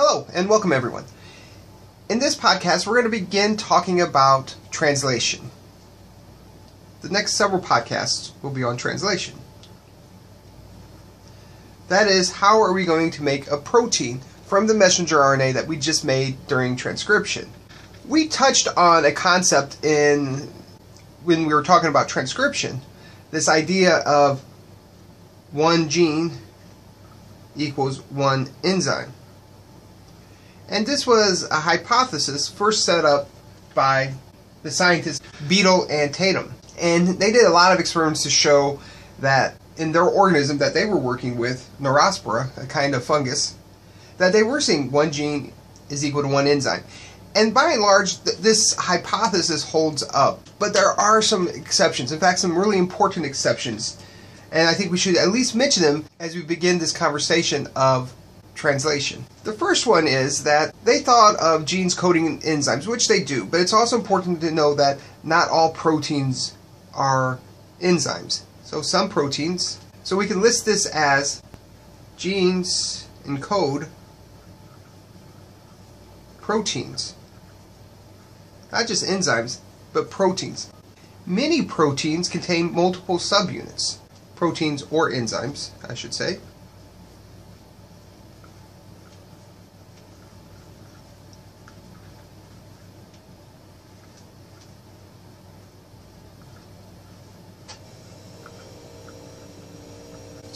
Hello, and welcome everyone. In this podcast, we're going to begin talking about translation. The next several podcasts will be on translation. That is, how are we going to make a protein from the messenger RNA that we just made during transcription? We touched on a concept in when we were talking about transcription, this idea of one gene equals one enzyme. And this was a hypothesis first set up by the scientists Beadle and Tatum. And they did a lot of experiments to show that in their organism that they were working with, Neurospora, a kind of fungus, that they were seeing one gene is equal to one enzyme. And by and large, th this hypothesis holds up. But there are some exceptions. In fact, some really important exceptions. And I think we should at least mention them as we begin this conversation of translation. The first one is that they thought of genes coding enzymes, which they do, but it's also important to know that not all proteins are enzymes. So some proteins, so we can list this as genes encode proteins. Not just enzymes, but proteins. Many proteins contain multiple subunits, proteins or enzymes, I should say.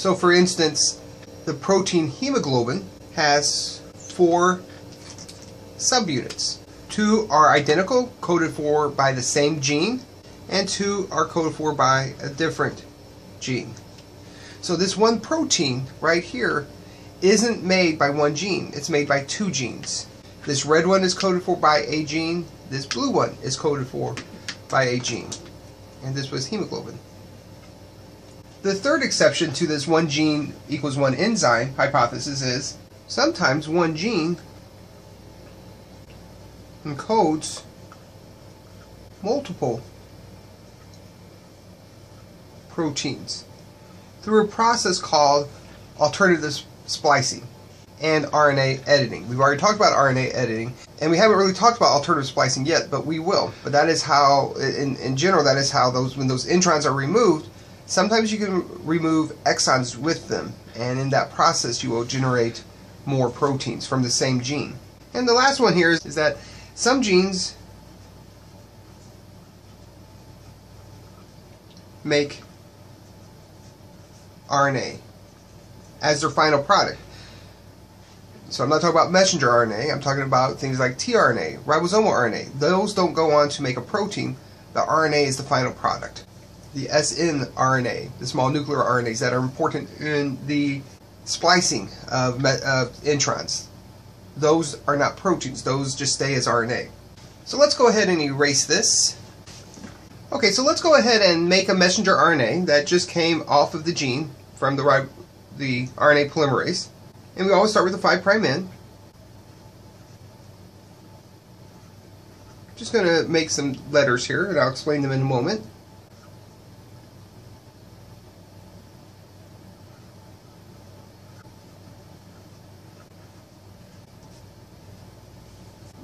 So for instance, the protein hemoglobin has four subunits. Two are identical, coded for by the same gene, and two are coded for by a different gene. So this one protein right here isn't made by one gene, it's made by two genes. This red one is coded for by a gene, this blue one is coded for by a gene. And this was hemoglobin. The third exception to this one gene equals one enzyme hypothesis is sometimes one gene encodes multiple proteins through a process called alternative splicing and RNA editing. We've already talked about RNA editing, and we haven't really talked about alternative splicing yet, but we will. But that is how, in, in general, that is how those when those introns are removed, sometimes you can remove exons with them, and in that process you will generate more proteins from the same gene. And the last one here is, is that some genes make RNA as their final product. So I'm not talking about messenger RNA, I'm talking about things like tRNA, ribosomal RNA. Those don't go on to make a protein. The RNA is the final product. The snRNA, the small nuclear RNAs that are important in the splicing of, of introns. Those are not proteins, those just stay as RNA. So let's go ahead and erase this. Okay, so let's go ahead and make a messenger RNA that just came off of the gene from the, the RNA polymerase. And we always start with the 5' end. Just going to make some letters here, and I'll explain them in a moment.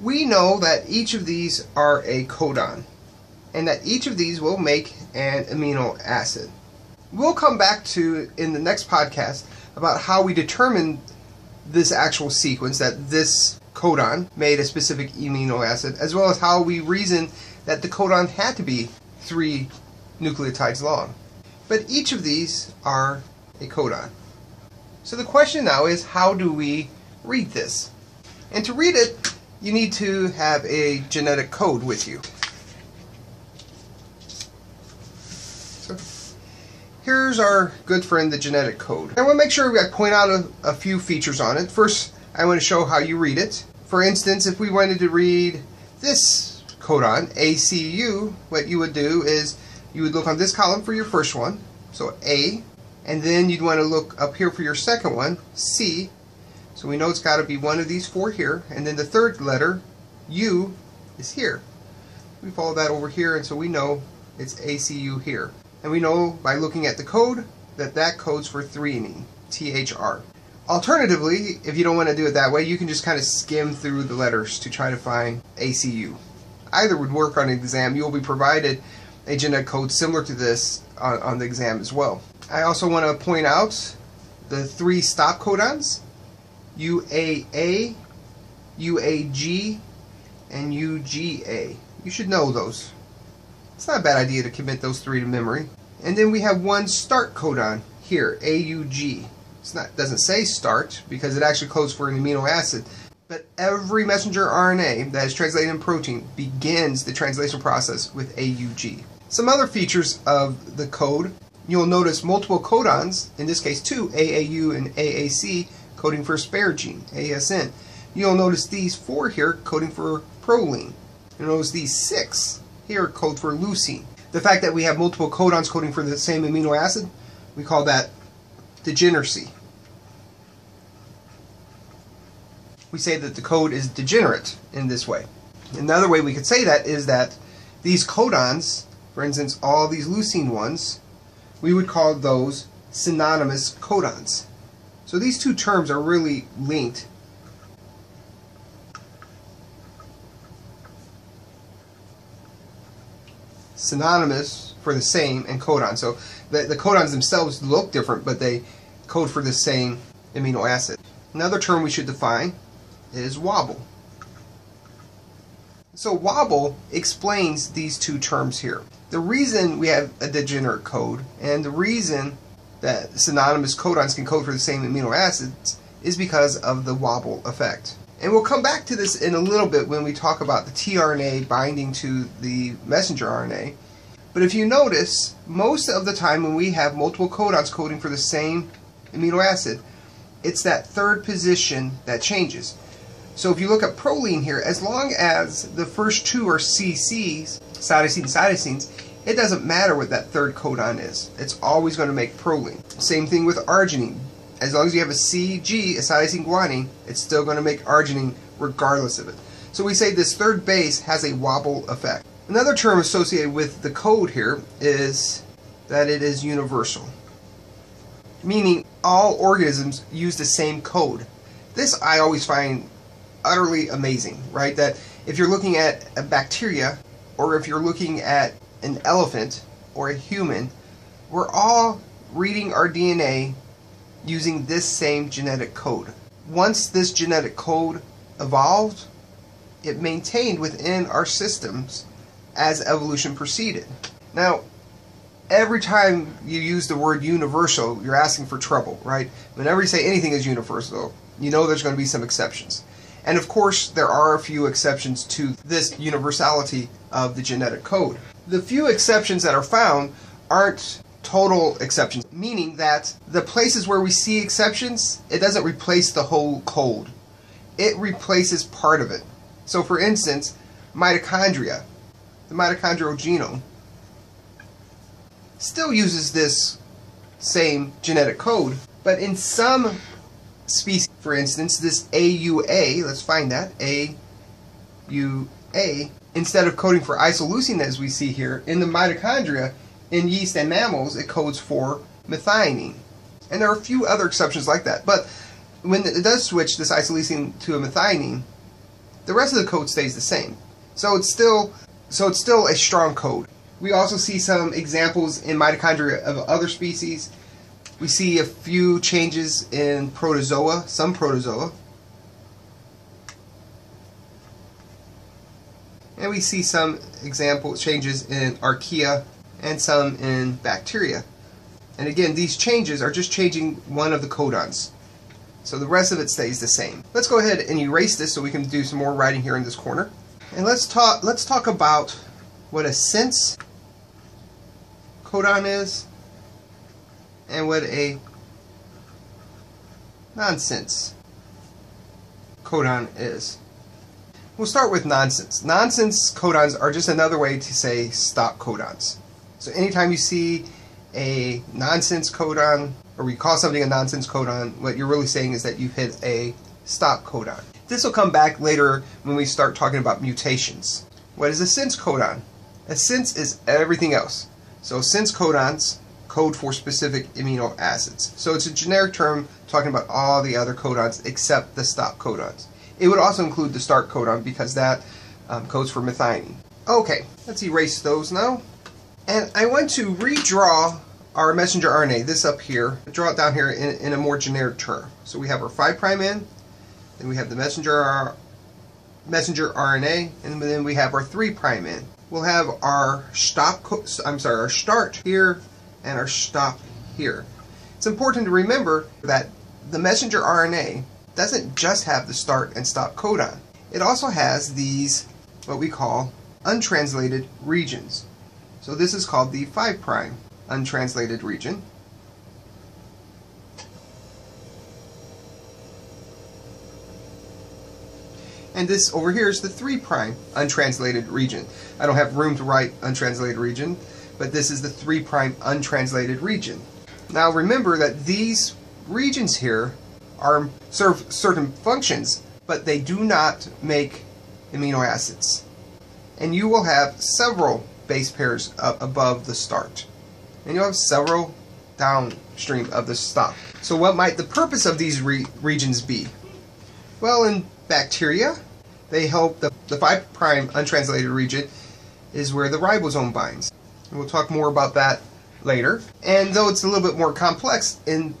We know that each of these are a codon and that each of these will make an amino acid. We'll come back to in the next podcast about how we determine this actual sequence that this codon made a specific amino acid as well as how we reason that the codon had to be three nucleotides long. But each of these are a codon. So the question now is how do we read this? And to read it, you need to have a genetic code with you. So here's our good friend, the genetic code. I want to make sure I point out a, a few features on it. First, I want to show how you read it. For instance, if we wanted to read this codon, ACU, what you would do is you would look on this column for your first one, so A, and then you'd want to look up here for your second one, C, so we know it's got to be one of these four here, and then the third letter, U, is here. We follow that over here, and so we know it's ACU here. And we know by looking at the code that that codes for threonine, THR. Alternatively, if you don't want to do it that way, you can just kind of skim through the letters to try to find ACU. Either would work on an exam. You will be provided a genetic code similar to this on, on the exam as well. I also want to point out the three stop codons, UAA, UAG, and UGA. You should know those. It's not a bad idea to commit those three to memory. And then we have one start codon here, AUG. It's not doesn't say start because it actually codes for an amino acid. But every messenger RNA that is translated in protein begins the translation process with AUG. Some other features of the code, you'll notice multiple codons, in this case two, AAU and AAC, coding for asparagine, ASN. You'll notice these four here coding for proline. You'll notice these six here code for leucine. The fact that we have multiple codons coding for the same amino acid, we call that degeneracy. We say that the code is degenerate in this way. Another way we could say that is that these codons, for instance, all these leucine ones, we would call those synonymous codons. So these two terms are really linked synonymous for the same and codon. So the, the codons themselves look different, but they code for the same amino acid. Another term we should define is wobble. So wobble explains these two terms here. The reason we have a degenerate code and the reason that synonymous codons can code for the same amino acids is because of the wobble effect. And we'll come back to this in a little bit when we talk about the tRNA binding to the messenger RNA. But if you notice, most of the time when we have multiple codons coding for the same amino acid, it's that third position that changes. So if you look at proline here, as long as the first two are CCs, cytosine cytosines, it doesn't matter what that third codon is. It's always going to make proline. Same thing with arginine. As long as you have a CG, a cytosine guanine, it's still going to make arginine regardless of it. So we say this third base has a wobble effect. Another term associated with the code here is that it is universal, meaning all organisms use the same code. This I always find utterly amazing, right? That if you're looking at a bacteria or if you're looking at an elephant or a human, we're all reading our DNA using this same genetic code. Once this genetic code evolved, it maintained within our systems as evolution proceeded. Now, every time you use the word universal, you're asking for trouble, right? Whenever you say anything is universal, you know there's going to be some exceptions. And of course, there are a few exceptions to this universality of the genetic code. The few exceptions that are found aren't total exceptions, meaning that the places where we see exceptions, it doesn't replace the whole code. It replaces part of it. So for instance, mitochondria, the mitochondrial genome, still uses this same genetic code, but in some species, for instance, this AUA, let's find that, AUA, instead of coding for isoleucine as we see here, in the mitochondria, in yeast and mammals, it codes for methionine. And there are a few other exceptions like that. But when it does switch this isoleucine to a methionine, the rest of the code stays the same. So it's still so it's still a strong code. We also see some examples in mitochondria of other species. We see a few changes in protozoa, some protozoa. And we see some example changes in archaea and some in bacteria. And again, these changes are just changing one of the codons. So the rest of it stays the same. Let's go ahead and erase this so we can do some more writing here in this corner. And let's talk let's talk about what a sense codon is and what a nonsense codon is. We'll start with nonsense. Nonsense codons are just another way to say stop codons. So anytime you see a nonsense codon, or we call something a nonsense codon, what you're really saying is that you've hit a stop codon. This will come back later when we start talking about mutations. What is a sense codon? A sense is everything else. So sense codons code for specific amino acids. So it's a generic term talking about all the other codons except the stop codons. It would also include the start codon because that um, codes for methionine. Okay, let's erase those now. And I want to redraw our messenger RNA, this up here, draw it down here in, in a more generic term. So we have our 5' end, then we have the messenger messenger RNA, and then we have our 3' end. We'll have our stop, I'm sorry, our start here and our stop here. It's important to remember that the messenger RNA doesn't just have the start and stop codon. It also has these, what we call untranslated regions. So this is called the 5' untranslated region. And this over here is the 3' untranslated region. I don't have room to write untranslated region, but this is the 3' untranslated region. Now remember that these regions here are serve certain functions, but they do not make amino acids. And you will have several base pairs up above the start. And you'll have several downstream of the stop. So what might the purpose of these re regions be? Well, in bacteria, they help the, the 5' untranslated region is where the ribosome binds. And we'll talk more about that later. And though it's a little bit more complex, in,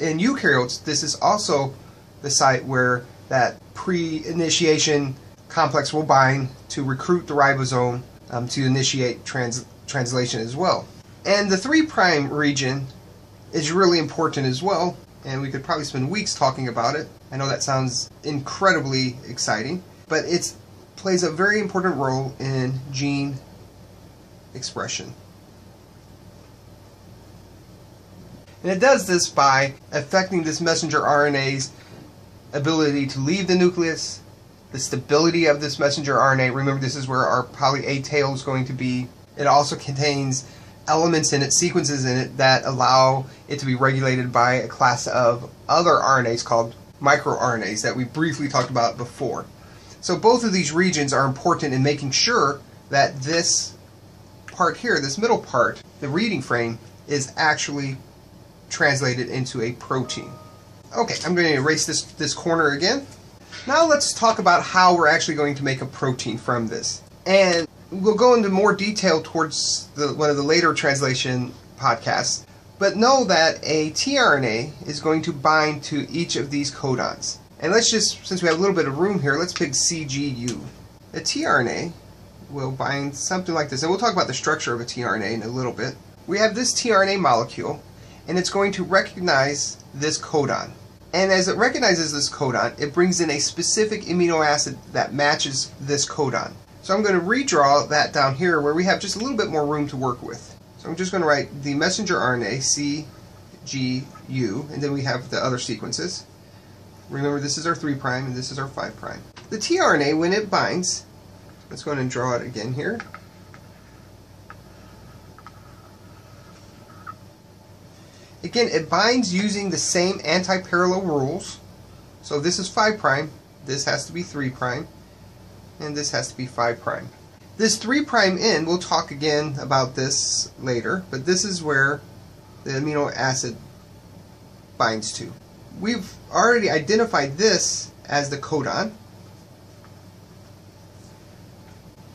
in eukaryotes, this is also the site where that pre-initiation complex will bind to recruit the ribosome um, to initiate trans translation as well. And the 3' region is really important as well, and we could probably spend weeks talking about it. I know that sounds incredibly exciting, but it plays a very important role in gene expression. And it does this by affecting this messenger RNA's ability to leave the nucleus, the stability of this messenger RNA. Remember, this is where our poly A tail is going to be. It also contains elements in it, sequences in it, that allow it to be regulated by a class of other RNAs called microRNAs that we briefly talked about before. So both of these regions are important in making sure that this part here, this middle part, the reading frame, is actually translated into a protein. Okay, I'm going to erase this, this corner again. Now let's talk about how we're actually going to make a protein from this. And we'll go into more detail towards the, one of the later translation podcasts. But know that a tRNA is going to bind to each of these codons. And let's just, since we have a little bit of room here, let's pick CGU. A tRNA will bind something like this. And we'll talk about the structure of a tRNA in a little bit. We have this tRNA molecule, and it's going to recognize this codon. And as it recognizes this codon, it brings in a specific amino acid that matches this codon. So I'm going to redraw that down here where we have just a little bit more room to work with. So I'm just going to write the messenger RNA, CGU, and then we have the other sequences. Remember, this is our 3' and this is our 5'. The tRNA, when it binds, let's go ahead and draw it again here. Again, it binds using the same anti-parallel rules. So this is 5', prime, this has to be 3', prime, and this has to be 5'. prime. This 3' prime end, we'll talk again about this later, but this is where the amino acid binds to. We've already identified this as the codon.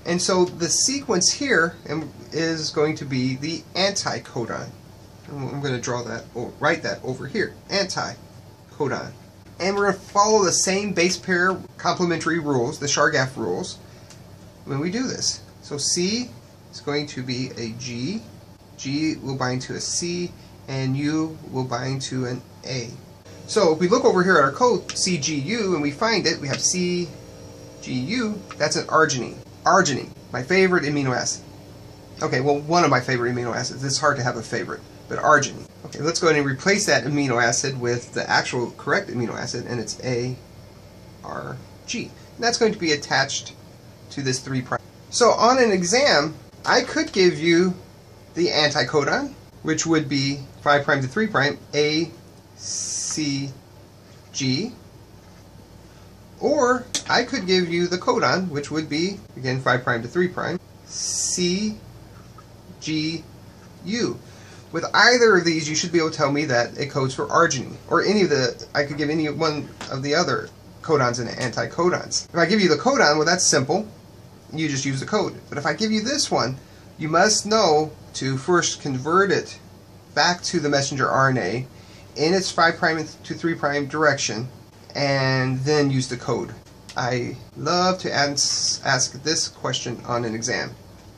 And so the sequence here is going to be the anticodon. I'm going to draw that, or write that over here, anticodon and we're going to follow the same base pair complementary rules, the Chargaff rules, when we do this. So C is going to be a G, G will bind to a C, and U will bind to an A. So if we look over here at our code, CGU, and we find it, we have CGU, that's an arginine. Arginine, my favorite amino acid. Okay, well, one of my favorite amino acids. It's hard to have a favorite, but arginine. Okay, let's go ahead and replace that amino acid with the actual correct amino acid, and it's A, R, G. And that's going to be attached to this 3 prime. So on an exam, I could give you the anticodon, which would be 5 prime to 3 prime, A, C, G. Or I could give you the codon, which would be, again, 5 prime to 3 prime, C, G, U. With either of these, you should be able to tell me that it codes for arginine, or any of the, I could give any one of the other codons and anticodons. If I give you the codon, well that's simple. You just use the code. But if I give you this one, you must know to first convert it back to the messenger RNA in its 5' to 3' direction and then use the code. I love to ask this question on an exam.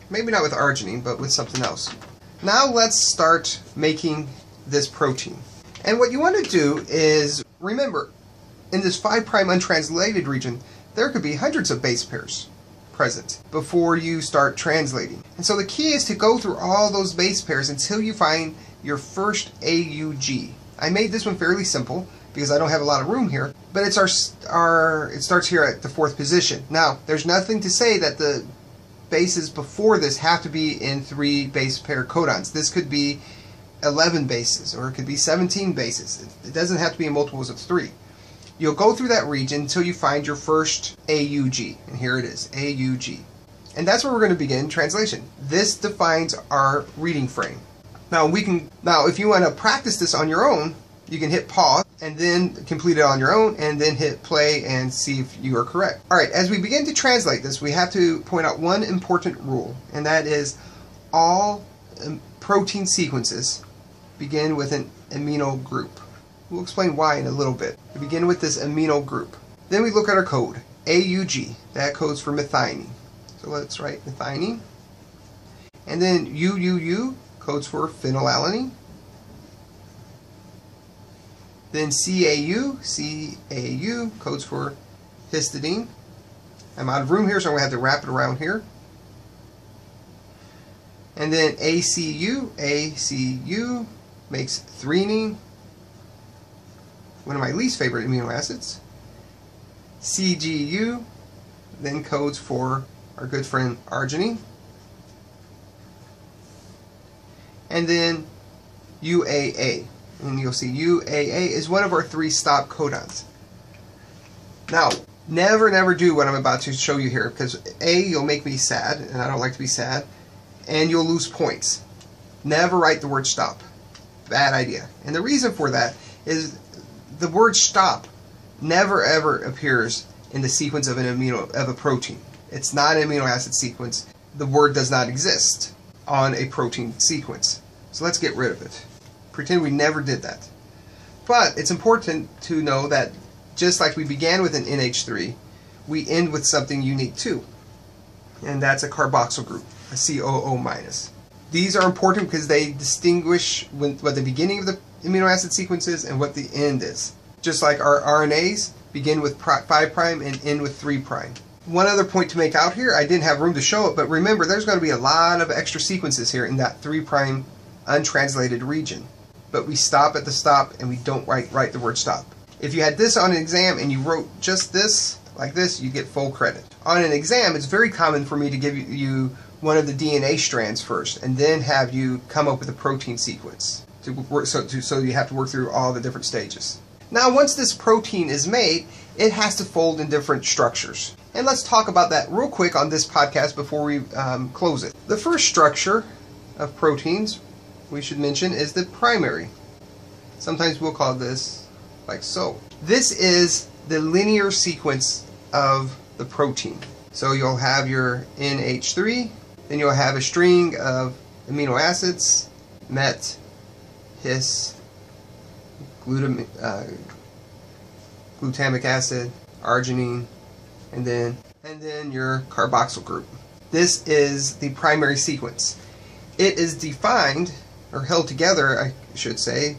Maybe not with arginine, but with something else. Now let's start making this protein. And what you want to do is, remember, in this 5' untranslated region, there could be hundreds of base pairs present before you start translating. And so the key is to go through all those base pairs until you find your first AUG. I made this one fairly simple because I don't have a lot of room here, but it's our, our it starts here at the fourth position. Now, there's nothing to say that the bases before this have to be in three base pair codons. This could be 11 bases or it could be 17 bases. It doesn't have to be in multiples of three. You'll go through that region until you find your first AUG, and here it is, AUG. And that's where we're going to begin translation. This defines our reading frame. Now we can now if you want to practice this on your own, you can hit pause and then complete it on your own and then hit play and see if you are correct. Alright, as we begin to translate this, we have to point out one important rule, and that is all um, protein sequences begin with an amino group. We'll explain why in a little bit. We begin with this amino group. Then we look at our code, AUG, that codes for methionine. So let's write methionine. And then UUU codes for phenylalanine. Then CAU, CAU codes for histidine. I'm out of room here, so I'm going to have to wrap it around here. And then ACU, ACU makes threonine, one of my least favorite amino acids. CGU then codes for our good friend arginine. And then UAA. And you'll see UAA is one of our three stop codons. Now, never, never do what I'm about to show you here because A, you'll make me sad, and I don't like to be sad, and you'll lose points. Never write the word stop. Bad idea. And the reason for that is the word stop never ever appears in the sequence of an amino of a protein. It's not an amino acid sequence. The word does not exist on a protein sequence. So let's get rid of it. Pretend we never did that. But it's important to know that just like we began with an NH3, we end with something unique too. And that's a carboxyl group, a COO minus. These are important because they distinguish what the beginning of the amino acid sequences and what the end is. Just like our RNAs begin with 5' and end with 3'. One other point to make out here, I didn't have room to show it, but remember there's going to be a lot of extra sequences here in that 3' untranslated region. But we stop at the stop and we don't write, write the word stop. If you had this on an exam and you wrote just this, like this, you get full credit. On an exam, it's very common for me to give you one of the DNA strands first and then have you come up with a protein sequence to work, so, to, so you have to work through all the different stages. Now once this protein is made, it has to fold in different structures. And let's talk about that real quick on this podcast before we um, close it. The first structure of proteins we should mention is the primary. Sometimes we'll call this like so. This is the linear sequence of the protein. So you'll have your NH3, then you'll have a string of amino acids, met, his, glutam uh, glutamic acid, arginine, and then and then your carboxyl group. This is the primary sequence. It is defined or held together, I should say,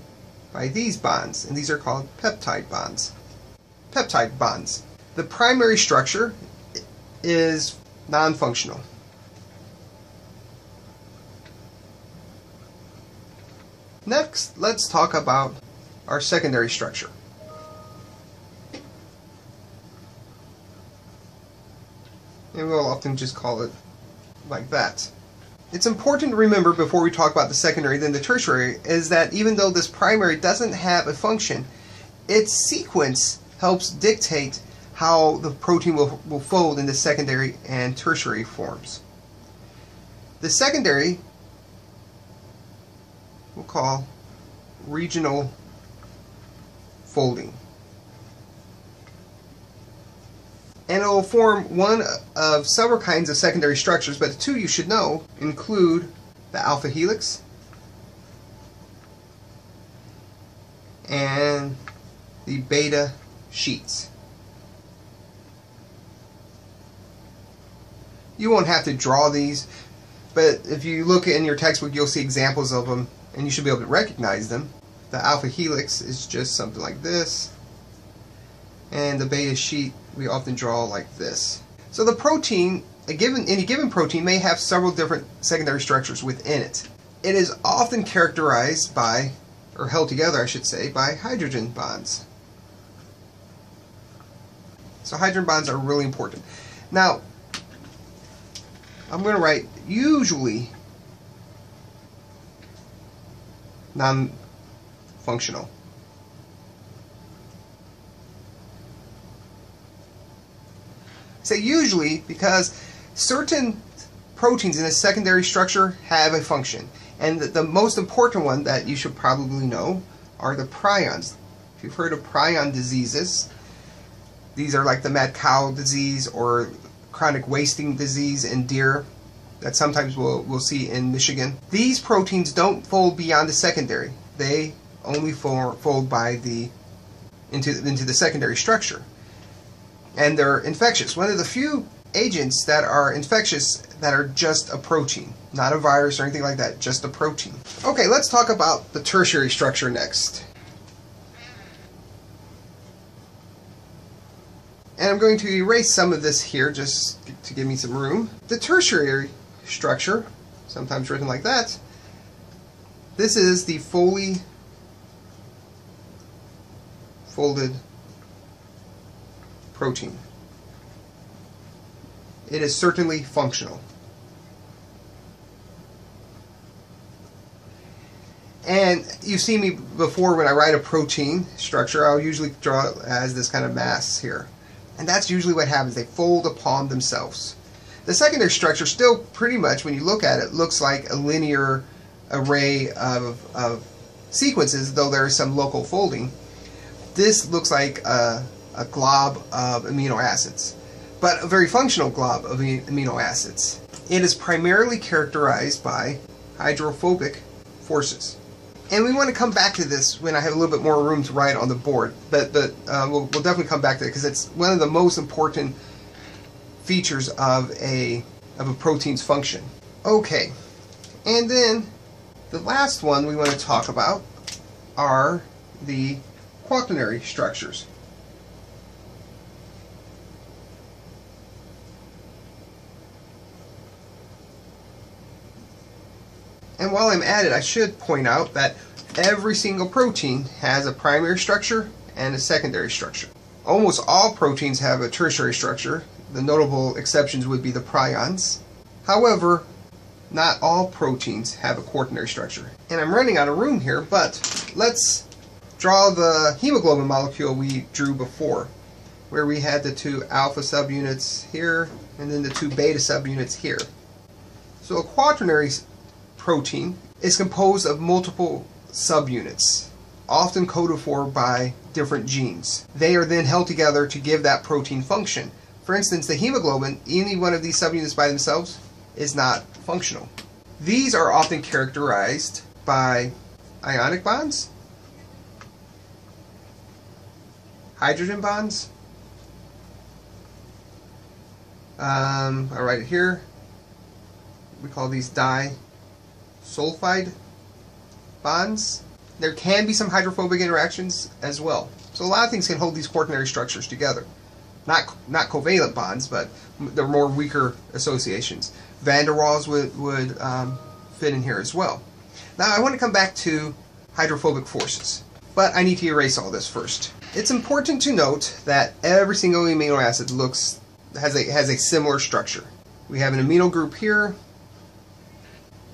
by these bonds, and these are called peptide bonds. Peptide bonds. The primary structure is non-functional. Next, let's talk about our secondary structure. And we'll often just call it like that. It's important to remember before we talk about the secondary then the tertiary is that even though this primary doesn't have a function, its sequence helps dictate how the protein will, will fold into secondary and tertiary forms. The secondary we'll call regional folding. And it will form one of several kinds of secondary structures, but the two you should know include the alpha helix and the beta sheets. You won't have to draw these, but if you look in your textbook, you'll see examples of them, and you should be able to recognize them. The alpha helix is just something like this, and the beta sheet we often draw like this. So the protein, a given any given protein may have several different secondary structures within it. It is often characterized by, or held together I should say, by hydrogen bonds. So hydrogen bonds are really important. Now, I'm going to write usually non-functional. Say usually because certain proteins in a secondary structure have a function. And the, the, most important one that you should probably know are the prions. If you've heard of prion diseases, these are like the mad cow disease or chronic wasting disease in deer that sometimes we'll, we'll see in Michigan. These proteins don't fold beyond the secondary. They only fold by the into, into the secondary structure. And they're infectious. One of the few agents that are infectious that are just a protein, not a virus or anything like that, just a protein. Okay, let's talk about the tertiary structure next. And I'm going to erase some of this here just to give me some room. The tertiary structure, sometimes written like that, this is the fully folded protein. It is certainly functional. And you've seen me before when I write a protein structure, I'll usually draw it as this kind of mass here. And that's usually what happens. They fold upon themselves. The secondary structure still pretty much, when you look at it, looks like a linear array of, of sequences, though there is some local folding. This looks like a, a glob of amino acids, but a very functional glob of amino acids. It is primarily characterized by hydrophobic forces. And we want to come back to this when I have a little bit more room to write on the board. But, but uh, we'll, we'll definitely come back to it because it's one of the most important features of a, of a protein's function. Okay, and then the last one we want to talk about are the quaternary structures. And while I'm at it, I should point out that every single protein has a primary structure and a secondary structure. Almost all proteins have a tertiary structure. The notable exceptions would be the prions. However, not all proteins have a quaternary structure. And I'm running out of room here, but let's draw the hemoglobin molecule we drew before, where we had the two alpha subunits here, and then the two beta subunits here. So a quaternary protein is composed of multiple subunits, often coded for by different genes. They are then held together to give that protein function. For instance, the hemoglobin, any one of these subunits by themselves, is not functional. These are often characterized by ionic bonds, hydrogen bonds, um, I'll write it here, we call these di sulfide bonds. There can be some hydrophobic interactions as well. So a lot of things can hold these quaternary structures together. Not, not covalent bonds, but they're more weaker associations. Van der Waals would, would um, fit in here as well. Now I want to come back to hydrophobic forces, but I need to erase all this first. It's important to note that every single amino acid looks has a has a similar structure. We have an amino group here,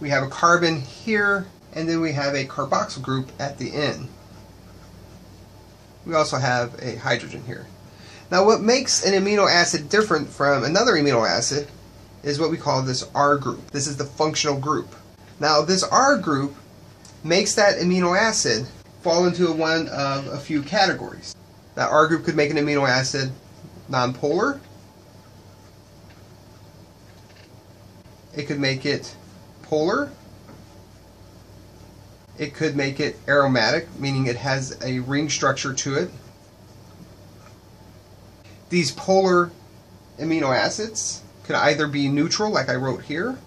we have a carbon here, and then we have a carboxyl group at the end. We also have a hydrogen here. Now what makes an amino acid different from another amino acid is what we call this R group. This is the functional group. Now this R group makes that amino acid fall into one of a few categories. That R group could make an amino acid nonpolar. It could make it polar. It could make it aromatic, meaning it has a ring structure to it. These polar amino acids could either be neutral, like I wrote here,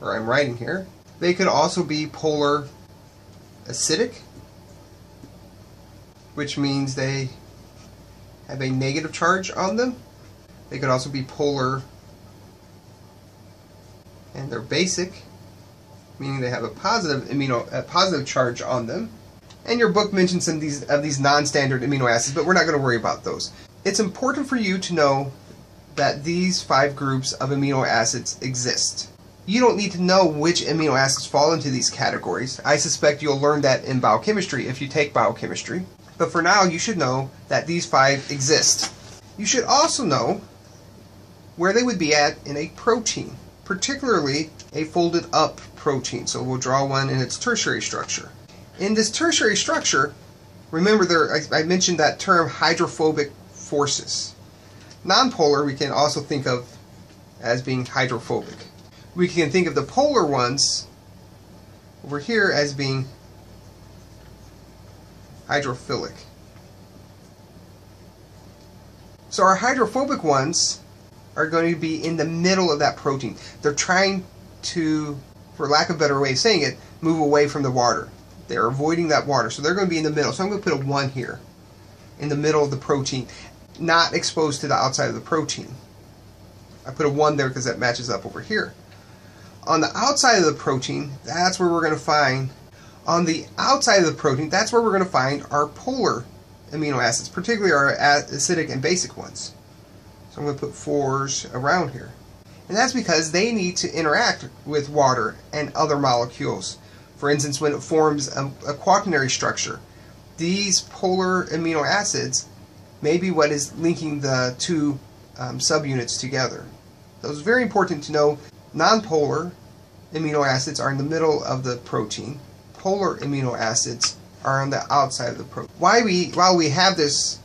or I'm writing here. They could also be polar acidic, which means they have a negative charge on them. They could also be polar and they're basic, meaning they have a positive amino a positive charge on them. And your book mentions some of these of these non-standard amino acids, but we're not going to worry about those. It's important for you to know that these five groups of amino acids exist. You don't need to know which amino acids fall into these categories. I suspect you'll learn that in biochemistry if you take biochemistry. But for now, you should know that these five exist. You should also know where they would be at in a protein, particularly a folded up protein. So we'll draw one in its tertiary structure. In this tertiary structure, remember there I, I mentioned that term hydrophobic forces. Nonpolar we can also think of as being hydrophobic. We can think of the polar ones over here as being hydrophilic. So our hydrophobic ones are going to be in the middle of that protein. They're trying to, for lack of a better way of saying it, move away from the water. They're avoiding that water. So they're going to be in the middle. So I'm going to put a 1 here in the middle of the protein, not exposed to the outside of the protein. I put a 1 there because that matches up over here. On the outside of the protein, that's where we're going to find on the outside of the protein, that's where we're going to find our polar amino acids, particularly our acidic and basic ones. So I'm going to put fours around here. And that's because they need to interact with water and other molecules. For instance, when it forms a, a quaternary structure, these polar amino acids may be what is linking the two um, subunits together. So it's very important to know nonpolar amino acids are in the middle of the protein polar amino acids are on the outside of the protein. Why we, while we have this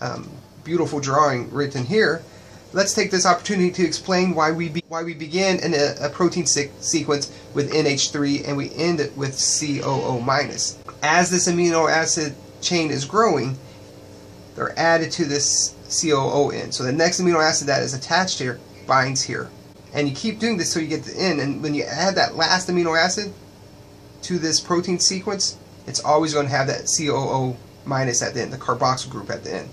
um, beautiful drawing written here, let's take this opportunity to explain why we be, why we begin in a, a protein se sequence with NH3 and we end it with COO. As this amino acid chain is growing, they're added to this COO end. So the next amino acid that is attached here binds here. And you keep doing this till you get the end, and when you add that last amino acid, to this protein sequence, it's always going to have that COO at the end, the carboxyl group at the end.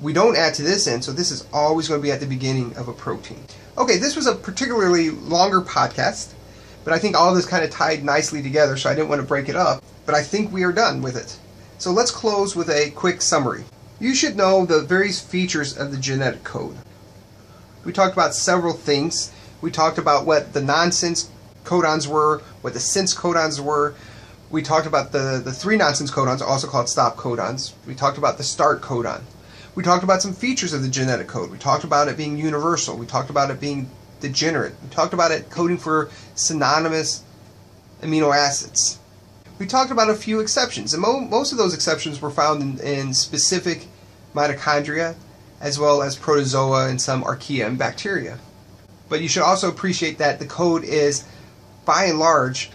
We don't add to this end, so this is always going to be at the beginning of a protein. Okay, this was a particularly longer podcast, but I think all this kind of tied nicely together, so I didn't want to break it up. But I think we are done with it. So let's close with a quick summary. You should know the various features of the genetic code. We talked about several things. We talked about what the nonsense codons were, what the sense codons were. We talked about the, the three nonsense codons, also called stop codons. We talked about the start codon. We talked about some features of the genetic code. We talked about it being universal. We talked about it being degenerate. We talked about it coding for synonymous amino acids. We talked about a few exceptions, and mo most of those exceptions were found in, in specific mitochondria, as well as protozoa and some archaea and bacteria. But you should also appreciate that the code is by and large,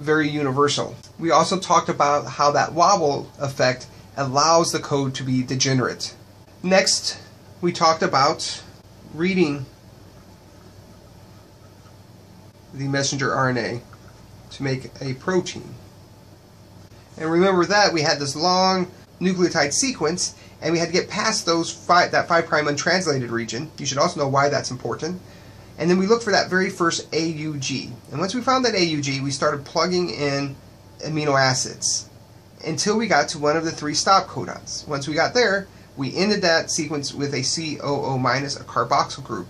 very universal. We also talked about how that wobble effect allows the code to be degenerate. Next, we talked about reading the messenger RNA to make a protein. And remember that we had this long nucleotide sequence and we had to get past those five, that 5' untranslated region. You should also know why that's important. And then we looked for that very first AUG. And once we found that AUG, we started plugging in amino acids until we got to one of the three stop codons. Once we got there, we ended that sequence with a COO minus, a carboxyl group.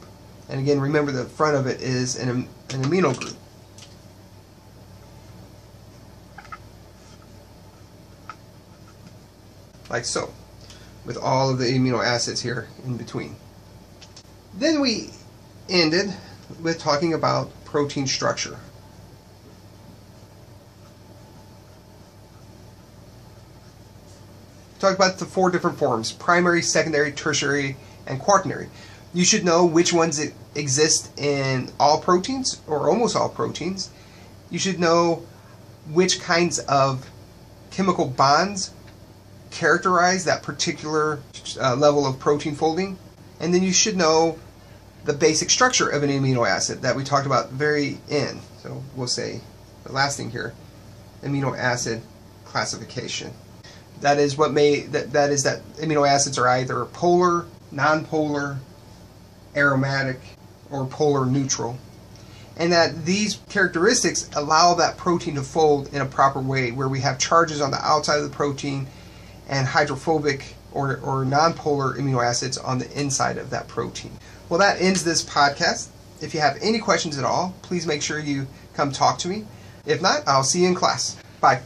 And again, remember the front of it is an, an amino group. Like so, with all of the amino acids here in between. Then we ended with talking about protein structure. Talk about the four different forms primary, secondary, tertiary, and quaternary. You should know which ones exist in all proteins or almost all proteins. You should know which kinds of chemical bonds characterize that particular uh, level of protein folding. And then you should know the basic structure of an amino acid that we talked about very end. So we'll say the last thing here, amino acid classification. That is what may that, that is that amino acids are either polar, nonpolar, aromatic, or polar neutral. And that these characteristics allow that protein to fold in a proper way where we have charges on the outside of the protein and hydrophobic or, or nonpolar amino acids on the inside of that protein. Well, that ends this podcast. If you have any questions at all, please make sure you come talk to me. If not, I'll see you in class. Bye.